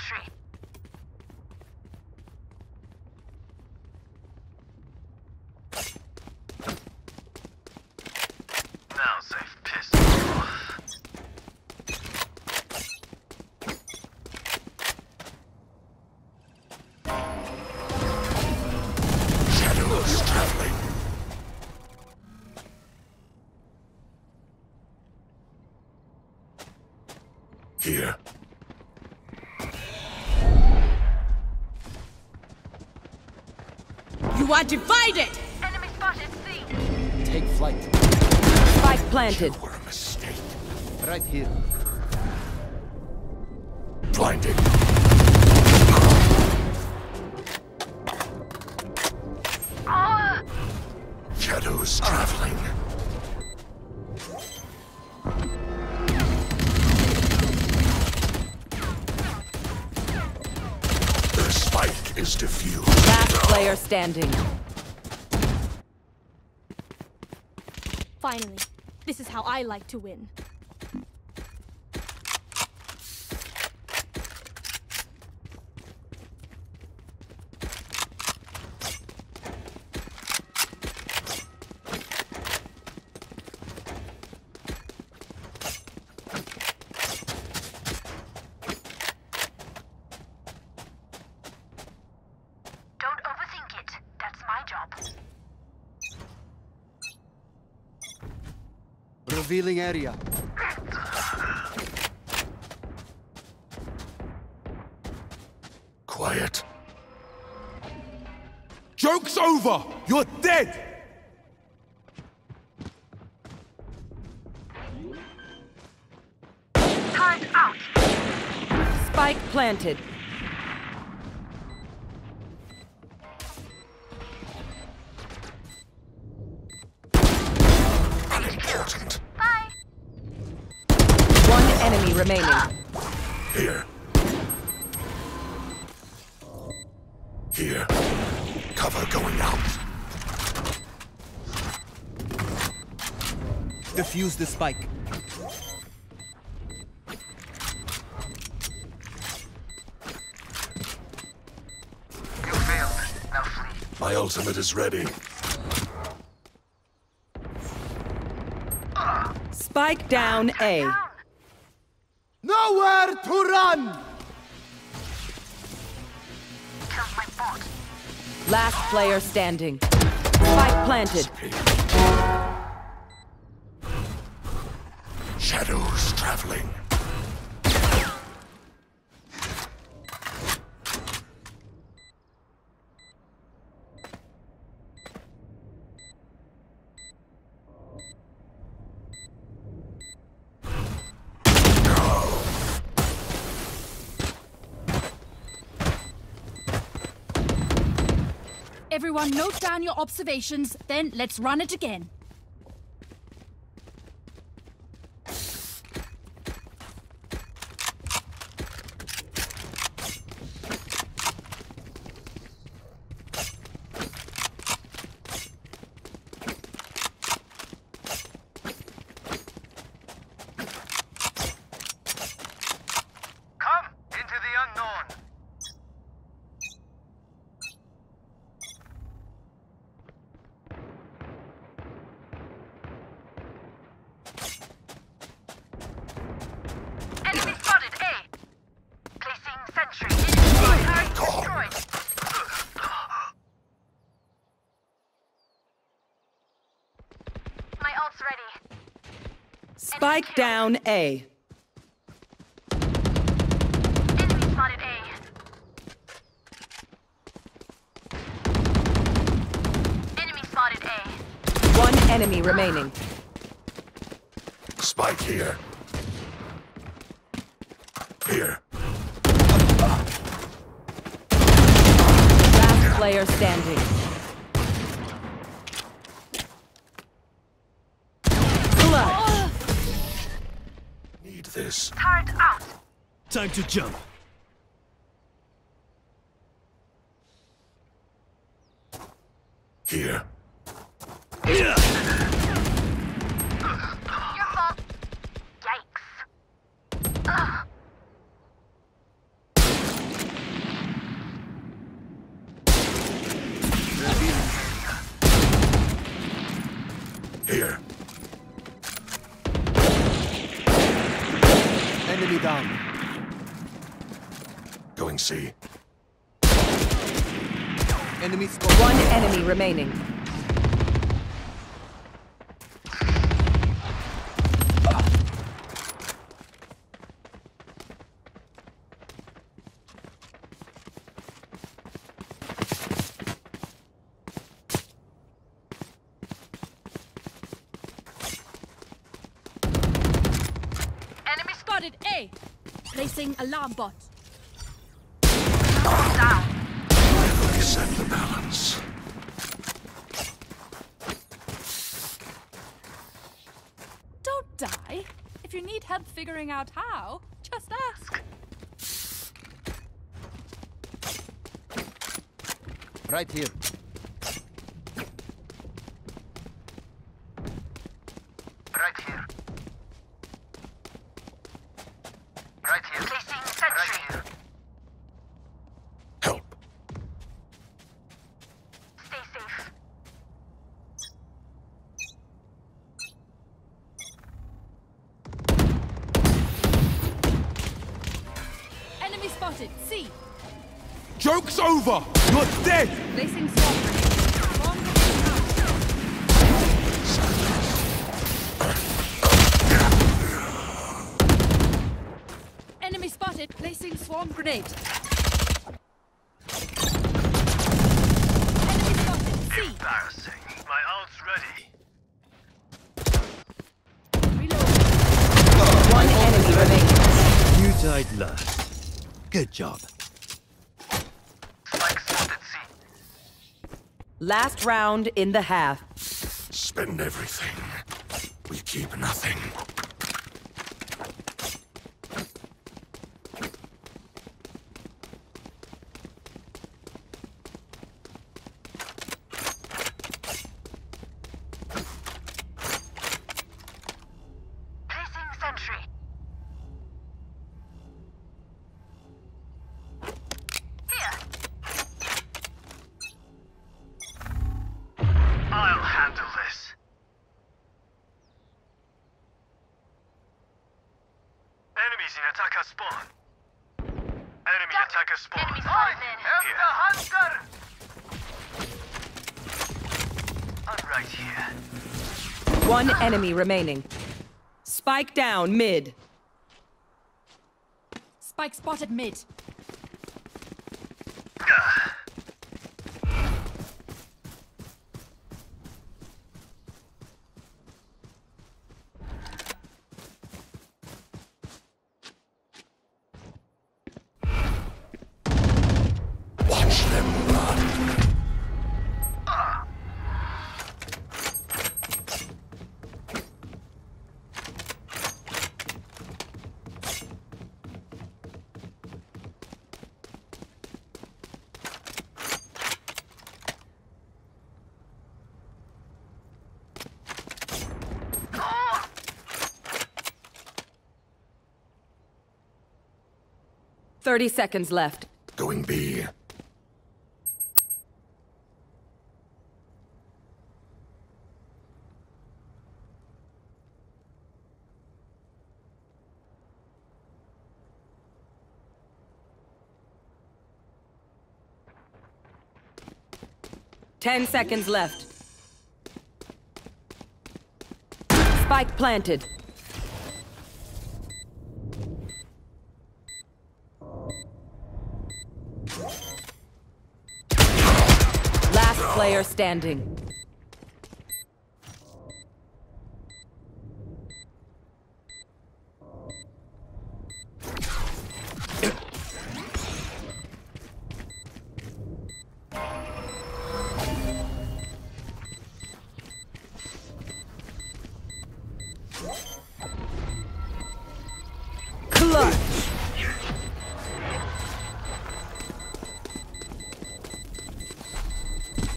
sentry. You are divided! Enemy spotted C. Take flight. Spike planted. Were a mistake. Right here. Blinding. Oh, Shadows traveling. Player standing. Finally, this is how I like to win. Revealing area. Quiet. Joke's over! You're dead! Turret out. Spike planted. Remaining. Here. Here. Cover going out. Defuse the spike. You failed. Now flee. My ultimate is ready. Spike down A. Down. Nowhere to run! Killed my bot. Last player standing. Spike planted. Shadows traveling. Everyone note down your observations, then let's run it again. Come into the unknown. Enemy spotted A. Placing sentry. Turret destroyed. My ult's ready. Spike down A. Enemy spotted A. Enemy spotted A. One enemy remaining. Spike here. Need this. Turret out. Time to jump. Here. Enemy down. Going C. Enemy spotted. One enemy remaining. Spotted A. Placing alarm bot. Reset the balance. Don't die. If you need help figuring out how, just ask. Right here. Right here. Right here. Placing Right sentry. here. Help. Stay safe. Enemy spotted. C. Joke's over! You're dead! Placing swarm grenade. Swarm grenade out. Enemy spotted. Placing swarm grenade. Enemy spotted. C. Embarrassing. My ult's ready. Reload. One enemy remaining. You died last. Good job. Spike spotted C. Last round in the half. Spend everything. We keep nothing. Placing sentry. Here. I'll handle this. Enemies in attacker spawn. Enemy attacker spawn. Enemy spotted mid. am the hunter! I'm right here. One enemy remaining. Spike down mid. Spike spotted mid. 30 seconds left. Going B. Ten seconds left. Spike planted. Player standing.